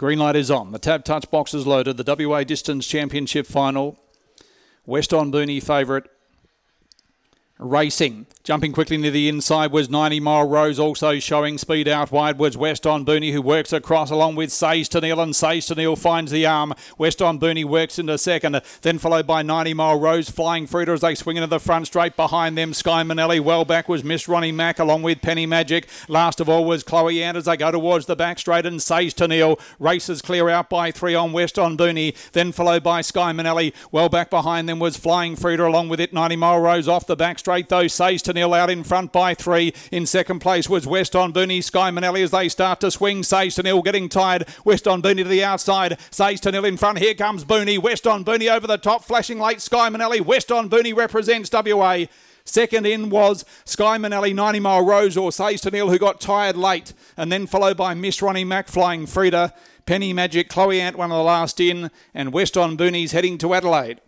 Green light is on. The TABtouch box is loaded. The WA Distance Championship final. Weston Booney favourite. Racing. Jumping quickly near the inside was 90 Mile Rose, also showing speed out wide was Weston Booney, who works across along with Sage to Neil, and Sage to Neil finds the arm. Weston Booney works into second, then followed by 90 Mile Rose, flying through as they swing into the front straight behind them. Sky Manelli, well back was Miss Ronnie Mack, along with Penny Magic. Last of all was Chloe Ant as they go towards the back straight, and Sage to Neil races clear out by three on Weston Booney, then followed by Sky Manelli. Well back behind them was Flying Frida, along with it 90 Mile Rose off the back straight though. Sage to Neil out in front by three. In second place was Weston Booney. Sky Manelli as they start to swing. Sage to nil getting tired. Weston Booney to the outside. Sage to nil in front. Here comes Booney. Weston Booney over the top. Flashing late. Sky Manelli. Weston Booney represents WA. Second in was Sky Manelli, 90 Mile Rose, or Sage to Neil, who got tired late, and then followed by Miss Ronnie Mack flying Frida, Penny Magic, Chloe Ant, one of the last in, and Weston Booney's heading to Adelaide.